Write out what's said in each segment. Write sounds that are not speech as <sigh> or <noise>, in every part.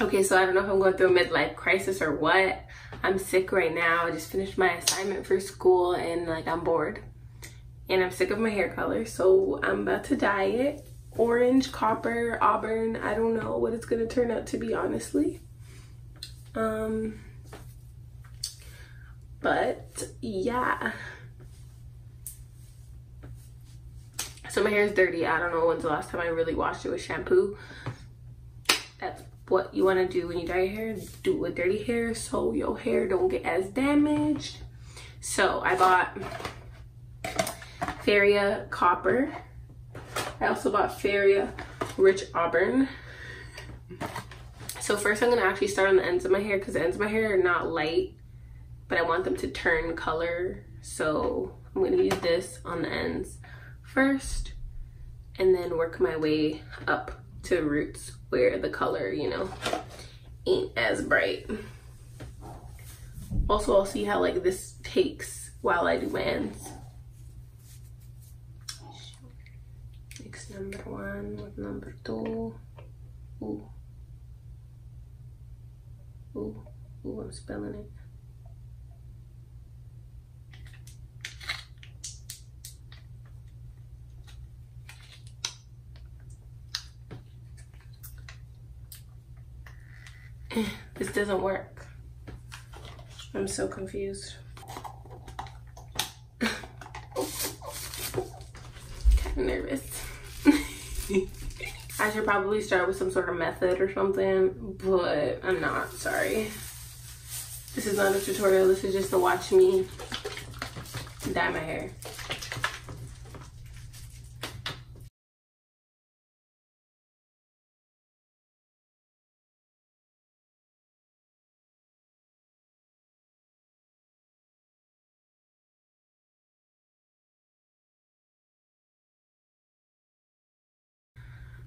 Okay, so I don't know if I'm going through a midlife crisis or what. I'm sick right now. I just finished my assignment for school and like I'm bored. And I'm sick of my hair color, so I'm about to dye it. Orange, copper, auburn. I don't know what it's gonna turn out to be, honestly. Um, but yeah. So my hair is dirty. I don't know when's the last time I really washed it with shampoo. That's what you want to do when you dye your hair do it with dirty hair so your hair don't get as damaged. So i bought Feria copper. I also bought Feria rich auburn. So first i'm going to actually start on the ends of my hair because the ends of my hair are not light but i want them to turn color. So i'm going to use this on the ends first and then work my way up to the roots where the color, you know, ain't as bright. Also, I'll see how like this takes while I do my ends. Mix number one with number two. Ooh. Ooh, ooh, I'm spelling it. <sighs> this doesn't work. I'm so confused. <sighs> kind of nervous. <laughs> I should probably start with some sort of method or something, but I'm not, sorry. This is not a tutorial, this is just to watch me dye my hair.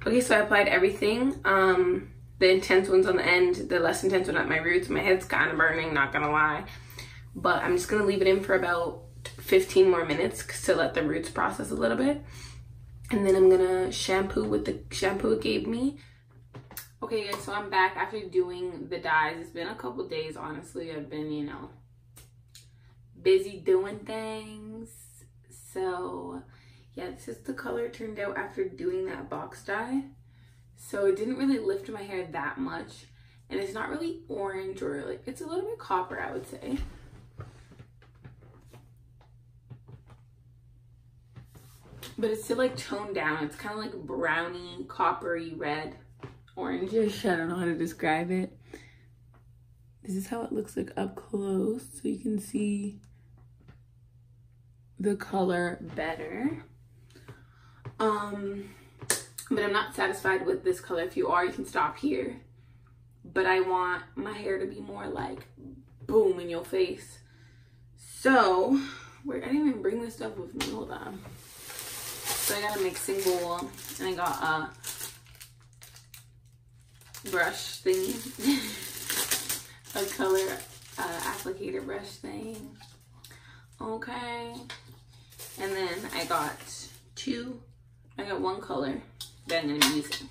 Okay, so I applied everything. Um, the intense ones on the end, the less intense one at my roots. My head's kind of burning, not gonna lie. But I'm just gonna leave it in for about 15 more minutes to let the roots process a little bit. And then I'm gonna shampoo with the shampoo it gave me. Okay guys, so I'm back after doing the dyes. It's been a couple days, honestly. I've been, you know, busy doing things. So yeah, this is the color turned out after doing that box dye. So it didn't really lift my hair that much. And it's not really orange or like, it's a little bit copper, I would say. But it's still like toned down. It's kind of like browny, coppery red, orangish. I don't know how to describe it. This is how it looks like up close. So you can see the color better. Um, but I'm not satisfied with this color. If you are, you can stop here. But I want my hair to be more like boom in your face. So, where I didn't even bring this stuff with me. Hold on. So I got a mixing bowl and I got a brush thing, <laughs> a color uh, applicator brush thing. Okay. And then I got two I got one color that I'm gonna be using.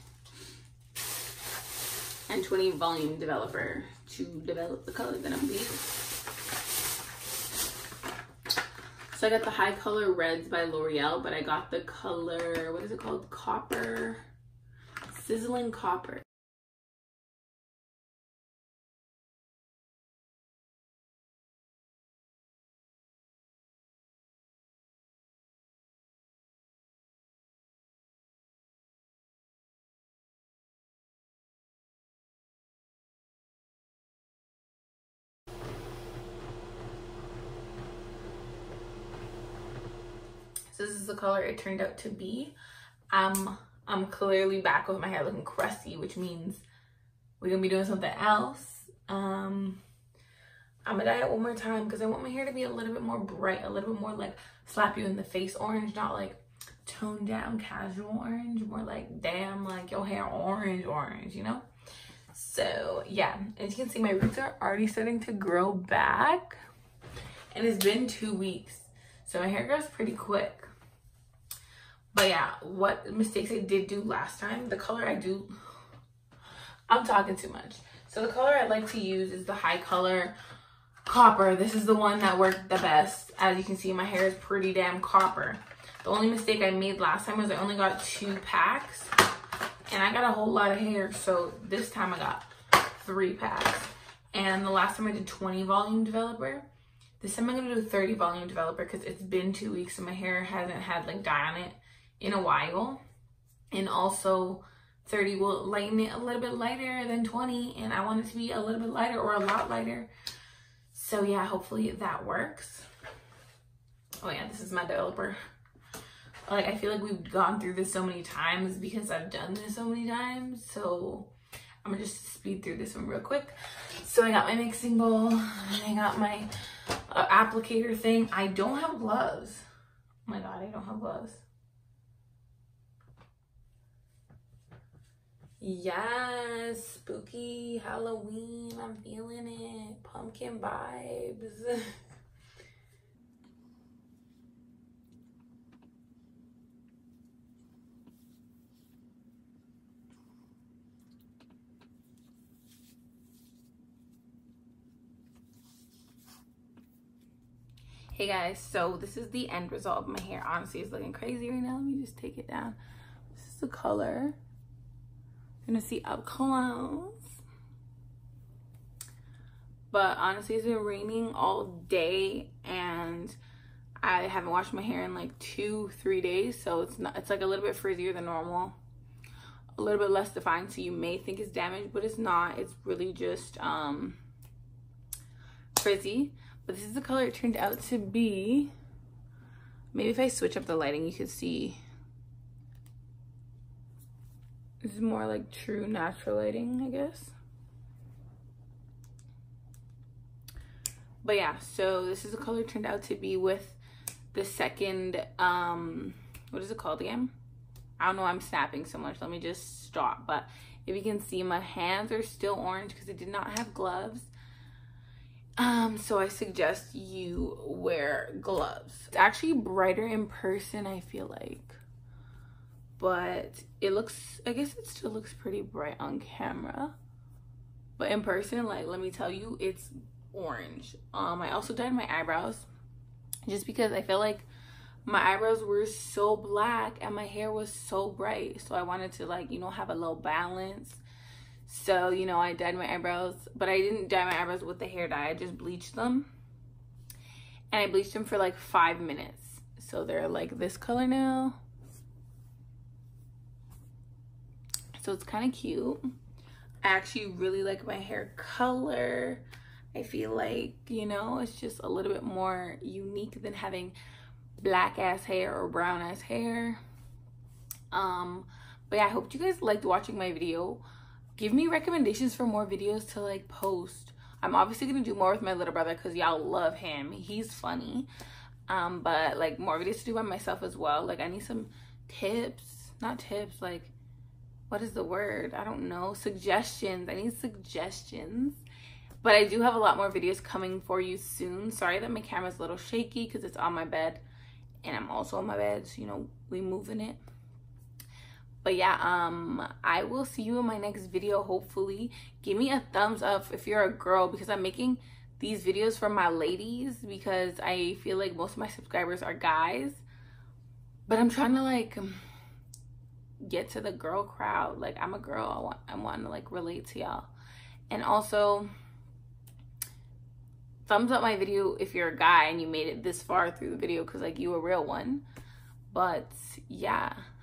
And 20 volume developer to develop the color that I'm gonna use. So I got the HiColor reds by L'Oreal, but I got the color, what is it called? Copper, sizzling copper. So this is the color it turned out to be. Um, I'm clearly back with my hair looking crusty, which means we're gonna be doing something else. Um, I'm gonna dye it one more time because I want my hair to be a little bit more bright, a little bit more like slap you in the face orange, not like toned down casual orange, more like damn, like your hair orange, orange, you know? So yeah, as you can see, my roots are already starting to grow back and it's been two weeks. So my hair grows pretty quick. But yeah, what mistakes I did do last time, the color I do, I'm talking too much. So the color I like to use is the HiColor copper. This is the one that worked the best. As you can see, my hair is pretty damn copper. The only mistake I made last time was I only got two packs and I got a whole lot of hair. So this time I got three packs. And the last time I did 20 volume developer. This time I'm gonna do 30 volume developer because it's been two weeks and my hair hasn't had like dye on it in a while. And also 30 will lighten it a little bit lighter than 20 and I want it to be a little bit lighter or a lot lighter. So yeah, hopefully that works. Oh yeah, this is my developer. Like I feel like we've gone through this so many times because I've done this so many times. So I'm gonna just speed through this one real quick. So I got my mixing bowl and I got my uh, applicator thing. I don't have gloves. Oh my God, I don't have gloves. Yes, spooky Halloween. I'm feeling it. Pumpkin vibes. <laughs> Hey guys, so this is the end result of my hair. Honestly, it's looking crazy right now. Let me just take it down. This is the color. You're gonna see up close. But honestly, it's been raining all day and I haven't washed my hair in like two, three days. So it's not, it's like a little bit frizzier than normal. A little bit less defined. So you may think it's damaged, but it's not. It's really just um, frizzy. But this is the color it turned out to be. Maybe if I switch up the lighting, you could see. This is more like true natural lighting, I guess. But yeah, so this is the color turned out to be with the second, um, what is it called again? I don't know I'm snapping so much. Let me just stop. But if you can see, my hands are still orange because I did not have gloves. Um, so I suggest you wear gloves. It's actually brighter in person, I feel like. But it looks, I guess it still looks pretty bright on camera. But in person, like, let me tell you, it's orange. Um, I also dyed my eyebrows just because I feel like my eyebrows were so black and my hair was so bright. So I wanted to like, you know, have a little balance so, you know, I dyed my eyebrows, but I didn't dye my eyebrows with the hair dye. I just bleached them. And I bleached them for like five minutes. So they're like this color now. So it's kind of cute. I actually really like my hair color. I feel like, you know, it's just a little bit more unique than having black ass hair or brown ass hair. Um, but yeah, I hope you guys liked watching my video give me recommendations for more videos to like post. I'm obviously gonna do more with my little brother because y'all love him. He's funny. Um, but like more videos to do by myself as well. Like I need some tips, not tips, like what is the word? I don't know. Suggestions. I need suggestions. But I do have a lot more videos coming for you soon. Sorry that my camera's a little shaky because it's on my bed. And I'm also on my bed, so you know, we moving it but yeah um i will see you in my next video hopefully. Give me a thumbs up if you're a girl because i'm making these videos for my ladies because i feel like most of my subscribers are guys. But i'm trying to like get to the girl crowd. Like i'm a girl. I want i want to like relate to y'all. And also thumbs up my video if you're a guy and you made it this far through the video because like you a real one. But yeah